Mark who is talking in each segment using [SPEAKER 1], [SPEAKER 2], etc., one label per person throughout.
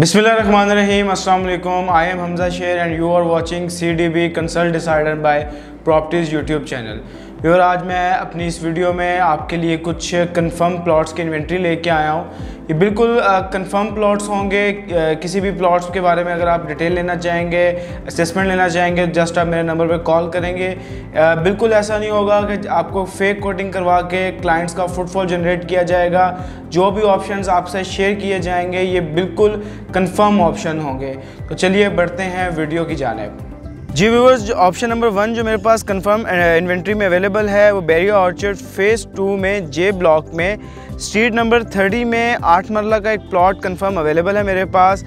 [SPEAKER 1] Bismillahirrahmanirrahim. Assalamu alaikum. I am Hamza Sher and you are watching CDB Consult Decider by Properties YouTube channel. और आज मैं अपनी इस video में आपके लिए कुछ कंफर्म प्लॉट्स की इन्वेंट्री लेके आया हूँ। ये बिल्कुल कंफर्म प्लॉट्स होंगे। किसी भी प्लॉट्स के बारे में अगर आप डिटेल लेना चाहेंगे असेसमेंट लेना चाहेंगे जस्ट आप मेरे नंबर पर कॉल करेंगे। बिल्कुल ऐसा नहीं होगा कि आपको फेक कोटिंग करवा के क्लाइंट्स का फुटफॉल जनरेट किया जाएगा। जो भी ऑप्शंस आपसे शेयर किए जाएँगे, ये बिल्कुल कंफर्म ऑप्शन होंगे। तो चलिए बढ़ते हैं वीडियो की जानब। जी व्यूवर्स ऑप्शन नंबर वन जो मेरे पास कंफर्म इन्वेंट्री में अवेलेबल है, वो बेरिया ऑर्चर्ड फेस टू में जे ब्लॉक में स्ट्रीट नंबर थर्टी में आठ मरला का एक प्लॉट कंफर्म अवेलेबल है मेरे पास।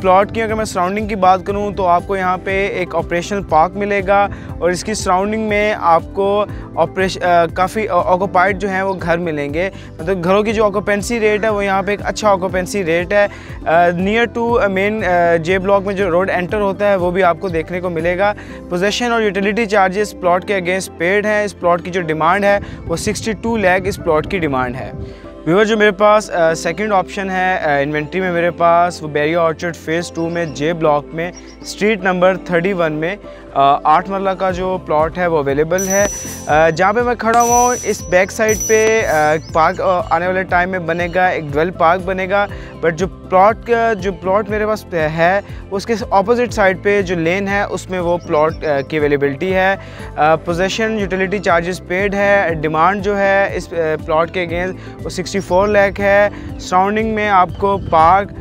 [SPEAKER 1] प्लॉट की अगर मैं सराउंडिंग की बात करूँ तो आपको यहाँ पे एक ऑपरेशनल पार्क मिलेगा और इसकी सराउंडिंग में आपको ऑपरेश काफ़ी ऑक्यूपाइड जो हैं वो घर मिलेंगे। मतलब तो घरों की जो ऑक्यूपेंसी रेट है, वो यहाँ पे एक अच्छा ऑक्यूपेंसी रेट है। Near to main J block में जो रोड एंटर होता है, वो भी आपको देखने को मिलेगा। पोजेशन और यूटिलिटी चार्जेस प्लॉट के अगेंस्ट पेड हैं। इस प्लॉट की जो डिमांड है, वो सिक्सटी टू इस प्लॉट की डिमांड है। व्यूवर जो मेरे पास सेकंड ऑप्शन है इन्वेंट्री में मेरे पास, वो बेरिया ऑर्चर्ड फ़ेज़ टू में जे ब्लॉक में स्ट्रीट नंबर थर्टी वन में आठ मरला का जो प्लॉट है वो अवेलेबल है। जहाँ पे मैं खड़ा हुआ हूँ, इस बैक साइड पे पार्क आने वाले टाइम में बनेगा, एक डवेल पार्क बनेगा बट जो प्लॉट का, जो प्लॉट मेरे पास है, उसके ऑपोजिट साइड पे जो लेन है, उसमें वो प्लॉट की अवेलेबिलिटी है। पोजेशन यूटिलिटी चार्जेस पेड है डिमांड जो है, इस प्लॉट के अगेंस्ट वो 64 लाख है। सराउंडिंग में आपको पार्क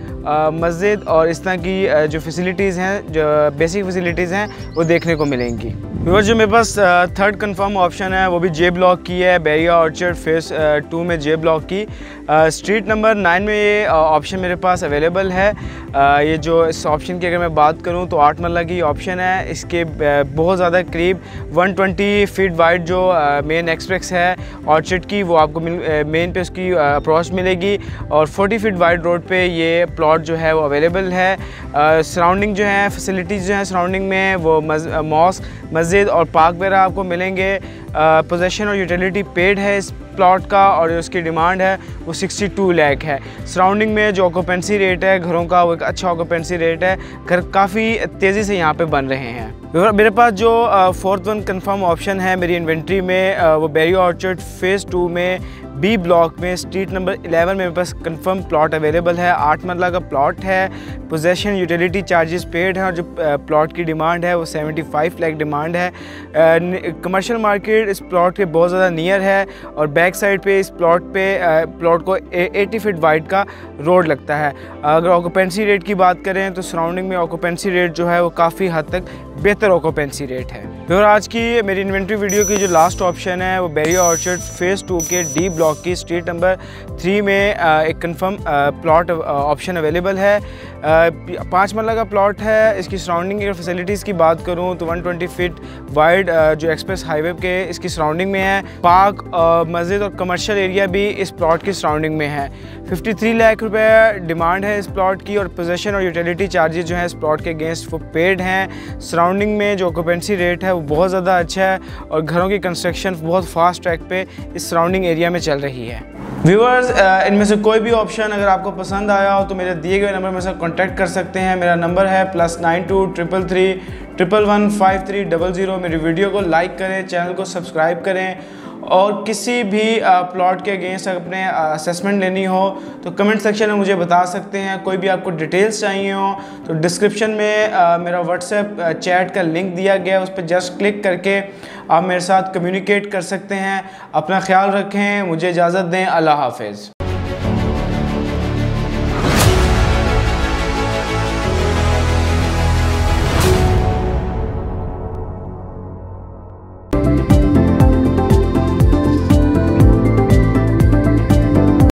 [SPEAKER 1] मस्जिद और इस तरह की जो फैसिलिटीज़ हैं, जो बेसिक फैसिलिटीज़ हैं, वो देखने को मिलेंगी। व्यूअर जो मेरे पास थर्ड कंफर्म ऑप्शन है, वो भी जे ब्लॉक की है बैरिया ऑर्चर्ड फेस टू में जे ब्लॉक की। स्ट्रीट नंबर नाइन में ये ऑप्शन मेरे पास अवेलेबल है। ये जो इस ऑप्शन की अगर मैं बात करूँ तो आठ मरला की ऑप्शन है। इसके बहुत ज़्यादा करीब 120 फीट वाइड जो मेन एक्सप्रेस है ऑर्चर्ड की, वो आपको मेन पे उसकी अप्रोच मिलेगी। और 40 फीट वाइड रोड पे ये प्लॉट जो है वो अवेलेबल है। सराउंडिंग जो है फैसिलिटीज़ जो हैं सराउंडिंग में वो मॉस्क मस्जिद और पार्क वगैरह आपको मिलेंगे। पोजेशन और यूटिलिटी पेड है इस प्लॉट का और उसकी डिमांड है, वो 62 लाख है। सराउंडिंग में जो ऑक्यूपेंसी रेट है, घरों का वो एक अच्छा ऑक्यूपेंसी रेट है, घर काफ़ी तेज़ी से यहाँ पे बन रहे हैं। मेरे पास जो फोर्थ वन कंफर्म ऑप्शन है मेरी इन्वेंट्री में वो बेरी ऑर्चर्ड फ़ेज़ टू में बी ब्लॉक में स्ट्रीट नंबर 11 में मेरे पास कंफर्म प्लॉट अवेलेबल है। आठ मरला का प्लॉट है। पोजेशन यूटिलिटी चार्जेस पेड हैं और जो प्लॉट की डिमांड है वो 75 लाख डिमांड है। कमर्शियल मार्केट इस प्लॉट के बहुत ज़्यादा नियर है और बैक साइड पे इस प्लॉट पे प्लॉट को 80 फीट वाइड का रोड लगता है। अगर ऑक्यूपेंसी रेट की बात करें तो सराउंडिंग में ऑक्यूपेंसी रेट जो है वो काफ़ी हद तक बेहतर ऑक्यूपेंसी रेट है। और आज की मेरी इन्वेंट्री वीडियो की जो लास्ट ऑप्शन है, वो बेरिया ऑर्चर्ड फ़ेज़ टू के डी ब्लॉक की स्ट्रीट नंबर थ्री में एक कंफर्म प्लॉट ऑप्शन अवेलेबल है। पाँच मरला का प्लॉट है। इसकी सराउंडिंग की फैसिलिटीज़ की बात करूँ तो 120 फीट वाइड जो एक्सप्रेस हाईवे के इसकी सराउंडिंग में है। पार्क मस्जिद और कमर्शियल एरिया भी इस प्लॉट की सराउंडिंग में है। 53 लाख रुपए डिमांड है इस प्लॉट की और पोजेशन और यूटिलिटी चार्जेज जो है इस प्लॉट के अगेंस्ट वो पेड हैं। सराउंडिंग में जो ऑक्यूपेंसी रेट है वो बहुत ज़्यादा अच्छा है और घरों की कंस्ट्रक्शन बहुत फास्ट ट्रैक पे इस सराउंडिंग एरिया में चल रही है। व्यूवर्स इनमें से कोई भी ऑप्शन अगर आपको पसंद आया हो तो मेरे दिए गए नंबर में से कॉन्टैक्ट कर सकते हैं। मेरा नंबर है plus nine two triple three triple one five three double zero मेरी वीडियो को लाइक करें चैनल को सब्सक्राइब करें और किसी भी प्लॉट के अगेंस्ट अपने असेसमेंट लेनी हो तो कमेंट सेक्शन में मुझे बता सकते हैं। कोई भी आपको डिटेल्स चाहिए हो तो डिस्क्रिप्शन में मेरा व्हाट्सएप चैट का लिंक दिया गया है, उस पर जस्ट क्लिक करके आप मेरे साथ कम्युनिकेट कर सकते हैं। अपना ख्याल रखें, मुझे इजाज़त दें। अल्लाह हाफिज़।